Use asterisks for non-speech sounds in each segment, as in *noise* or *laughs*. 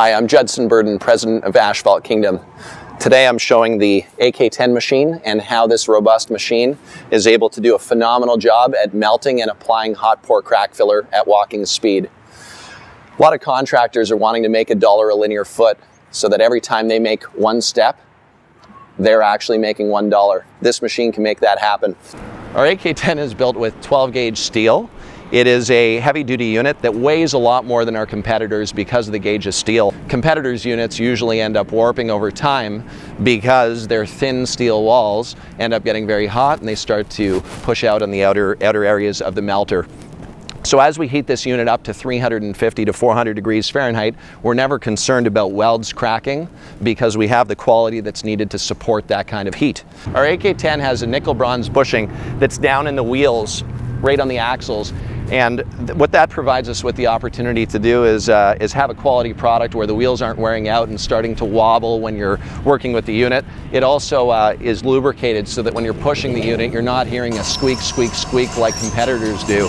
Hi, I'm Judson Burden, President of Asphalt Kingdom. Today I'm showing the AK-10 machine and how this robust machine is able to do a phenomenal job at melting and applying hot pour crack filler at walking speed. A lot of contractors are wanting to make a dollar a linear foot so that every time they make one step, they're actually making one dollar. This machine can make that happen. Our AK-10 is built with 12 gauge steel it is a heavy duty unit that weighs a lot more than our competitors because of the gauge of steel. Competitors' units usually end up warping over time because their thin steel walls end up getting very hot and they start to push out on the outer, outer areas of the melter. So as we heat this unit up to 350 to 400 degrees Fahrenheit, we're never concerned about welds cracking because we have the quality that's needed to support that kind of heat. Our AK-10 has a nickel bronze bushing that's down in the wheels right on the axles and what that provides us with the opportunity to do is, uh, is have a quality product where the wheels aren't wearing out and starting to wobble when you're working with the unit. It also uh, is lubricated so that when you're pushing the unit, you're not hearing a squeak, squeak, squeak like competitors do.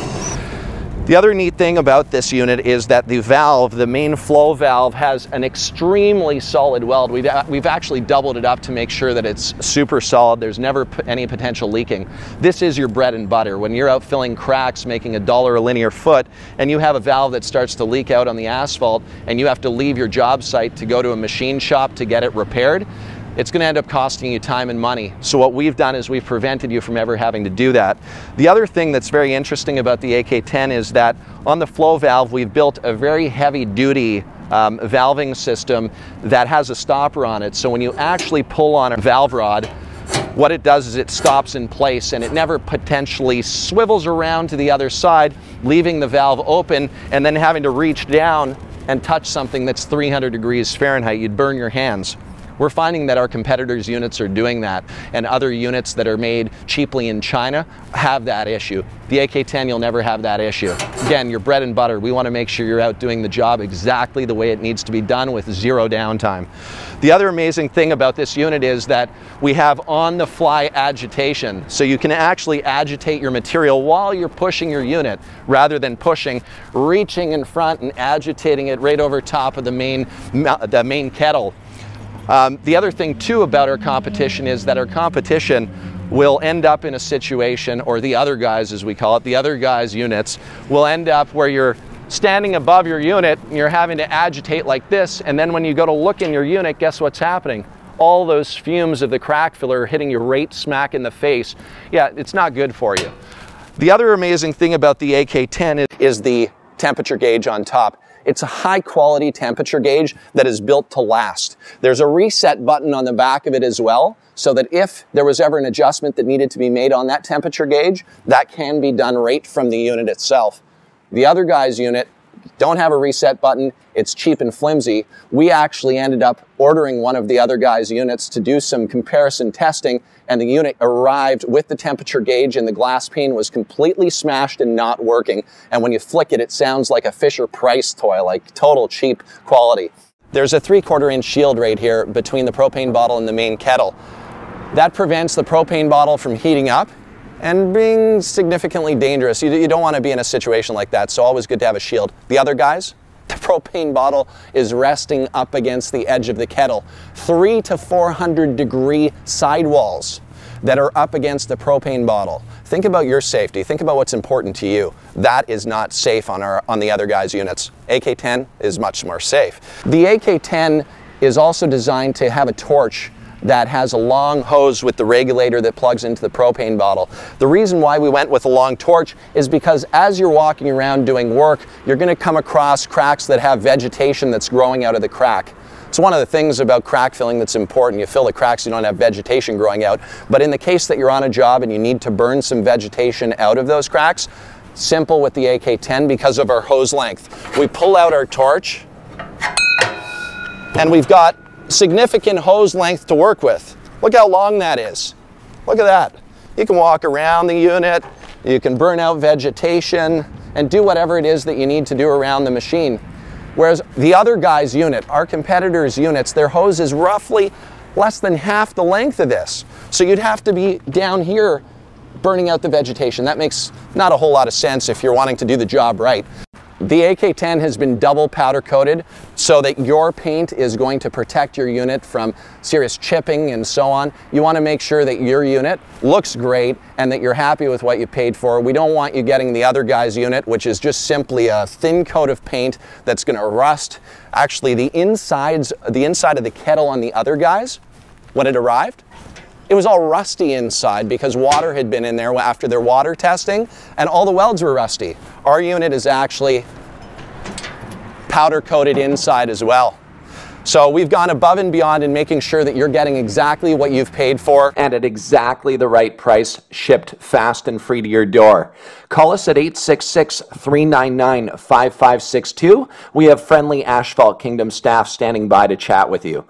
The other neat thing about this unit is that the valve, the main flow valve, has an extremely solid weld. We've, uh, we've actually doubled it up to make sure that it's super solid. There's never any potential leaking. This is your bread and butter. When you're out filling cracks, making a dollar a linear foot, and you have a valve that starts to leak out on the asphalt, and you have to leave your job site to go to a machine shop to get it repaired, it's going to end up costing you time and money. So what we've done is we've prevented you from ever having to do that. The other thing that's very interesting about the AK-10 is that on the flow valve, we've built a very heavy duty um, valving system that has a stopper on it. So when you actually pull on a valve rod, what it does is it stops in place and it never potentially swivels around to the other side, leaving the valve open and then having to reach down and touch something that's 300 degrees Fahrenheit. You'd burn your hands. We're finding that our competitors' units are doing that, and other units that are made cheaply in China have that issue. The AK-10, you'll never have that issue. Again, your bread and butter. We want to make sure you're out doing the job exactly the way it needs to be done with zero downtime. The other amazing thing about this unit is that we have on-the-fly agitation. So you can actually agitate your material while you're pushing your unit rather than pushing, reaching in front and agitating it right over top of the main, the main kettle. Um, the other thing too about our competition is that our competition will end up in a situation, or the other guys as we call it, the other guys' units, will end up where you're standing above your unit and you're having to agitate like this, and then when you go to look in your unit, guess what's happening? All those fumes of the crack filler hitting you right smack in the face. Yeah, it's not good for you. The other amazing thing about the AK-10 is the temperature gauge on top. It's a high quality temperature gauge that is built to last. There's a reset button on the back of it as well, so that if there was ever an adjustment that needed to be made on that temperature gauge, that can be done right from the unit itself. The other guy's unit don't have a reset button, it's cheap and flimsy. We actually ended up ordering one of the other guy's units to do some comparison testing, and the unit arrived with the temperature gauge, and the glass pane was completely smashed and not working. And when you flick it, it sounds like a Fisher Price toy, like total cheap quality. There's a three quarter inch shield right here between the propane bottle and the main kettle. That prevents the propane bottle from heating up and being significantly dangerous. You, you don't want to be in a situation like that, so always good to have a shield. The other guys, *laughs* the propane bottle is resting up against the edge of the kettle. Three to 400 degree sidewalls that are up against the propane bottle. Think about your safety. Think about what's important to you. That is not safe on, our, on the other guys' units. AK-10 is much more safe. The AK-10 is also designed to have a torch that has a long hose with the regulator that plugs into the propane bottle. The reason why we went with a long torch is because as you're walking around doing work, you're going to come across cracks that have vegetation that's growing out of the crack. It's one of the things about crack filling that's important. You fill the cracks, you don't have vegetation growing out. But in the case that you're on a job and you need to burn some vegetation out of those cracks, simple with the AK-10 because of our hose length. We pull out our torch and we've got significant hose length to work with. Look how long that is. Look at that. You can walk around the unit, you can burn out vegetation, and do whatever it is that you need to do around the machine. Whereas the other guy's unit, our competitors' units, their hose is roughly less than half the length of this. So you'd have to be down here burning out the vegetation. That makes not a whole lot of sense if you're wanting to do the job right. The AK-10 has been double powder coated so that your paint is going to protect your unit from serious chipping and so on. You want to make sure that your unit looks great and that you're happy with what you paid for. We don't want you getting the other guy's unit, which is just simply a thin coat of paint that's going to rust. Actually, the insides, the inside of the kettle on the other guys, when it arrived, it was all rusty inside because water had been in there after their water testing and all the welds were rusty. Our unit is actually powder coated inside as well. So we've gone above and beyond in making sure that you're getting exactly what you've paid for and at exactly the right price, shipped fast and free to your door. Call us at 866 399 5562. We have friendly Asphalt Kingdom staff standing by to chat with you.